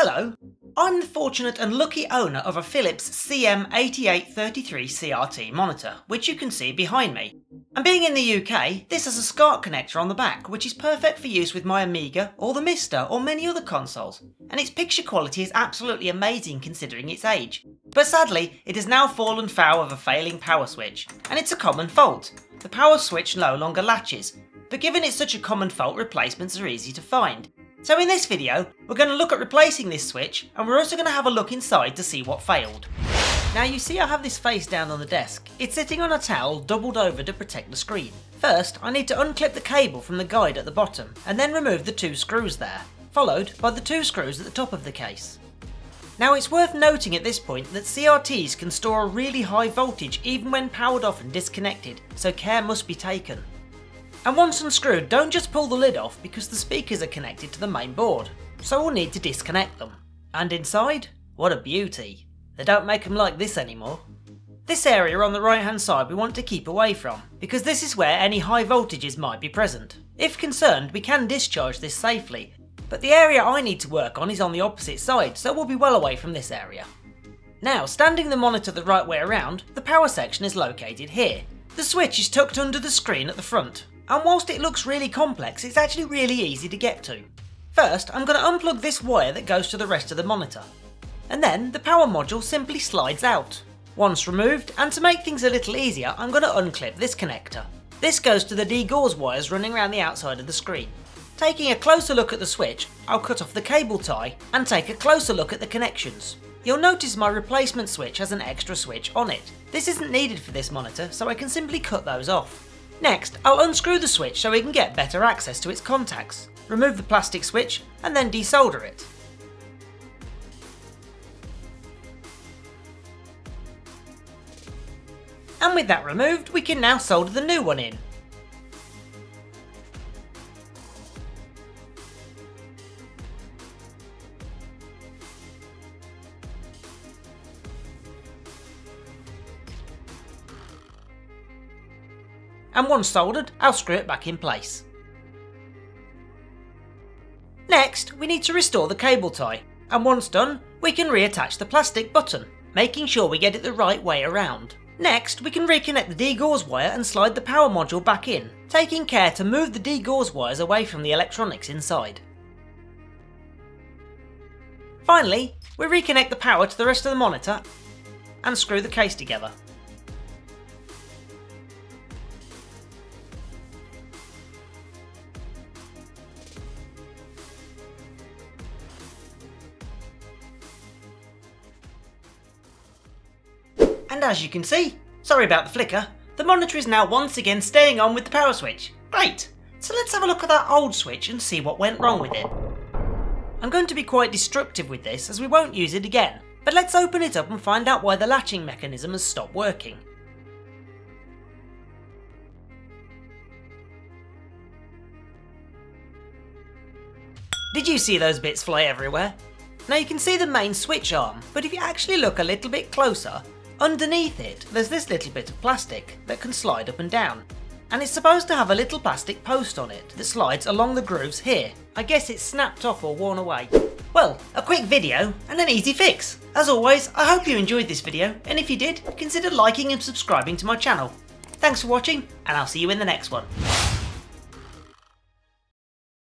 Hello, I'm the fortunate and lucky owner of a Philips CM8833 CRT monitor, which you can see behind me. And being in the UK, this has a SCART connector on the back, which is perfect for use with my Amiga or the MiSTer or many other consoles, and its picture quality is absolutely amazing considering its age. But sadly, it has now fallen foul of a failing power switch, and it's a common fault. The power switch no longer latches, but given it's such a common fault, replacements are easy to find. So in this video, we're going to look at replacing this switch and we're also going to have a look inside to see what failed. Now you see I have this face down on the desk. It's sitting on a towel doubled over to protect the screen. First, I need to unclip the cable from the guide at the bottom and then remove the two screws there, followed by the two screws at the top of the case. Now it's worth noting at this point that CRTs can store a really high voltage even when powered off and disconnected, so care must be taken. And once unscrewed, don't just pull the lid off because the speakers are connected to the main board, so we'll need to disconnect them. And inside? What a beauty. They don't make them like this anymore. This area on the right hand side we want to keep away from, because this is where any high voltages might be present. If concerned, we can discharge this safely, but the area I need to work on is on the opposite side, so we'll be well away from this area. Now, standing the monitor the right way around, the power section is located here. The switch is tucked under the screen at the front, and whilst it looks really complex, it's actually really easy to get to. First, I'm going to unplug this wire that goes to the rest of the monitor. And then the power module simply slides out. Once removed, and to make things a little easier, I'm going to unclip this connector. This goes to the degauss wires running around the outside of the screen. Taking a closer look at the switch, I'll cut off the cable tie and take a closer look at the connections. You'll notice my replacement switch has an extra switch on it. This isn't needed for this monitor, so I can simply cut those off. Next, I'll unscrew the switch so we can get better access to its contacts. Remove the plastic switch and then desolder it. And with that removed, we can now solder the new one in. And once soldered, I'll screw it back in place. Next, we need to restore the cable tie, and once done, we can reattach the plastic button, making sure we get it the right way around. Next, we can reconnect the degauss wire and slide the power module back in, taking care to move the degauss wires away from the electronics inside. Finally, we reconnect the power to the rest of the monitor and screw the case together. And as you can see, sorry about the flicker, the monitor is now once again staying on with the power switch. Great! So let's have a look at that old switch and see what went wrong with it. I'm going to be quite destructive with this as we won't use it again, but let's open it up and find out why the latching mechanism has stopped working. Did you see those bits fly everywhere? Now you can see the main switch arm, but if you actually look a little bit closer, Underneath it, there's this little bit of plastic that can slide up and down. And it's supposed to have a little plastic post on it that slides along the grooves here. I guess it's snapped off or worn away. Well, a quick video and an easy fix. As always, I hope you enjoyed this video, and if you did, consider liking and subscribing to my channel. Thanks for watching, and I'll see you in the next one.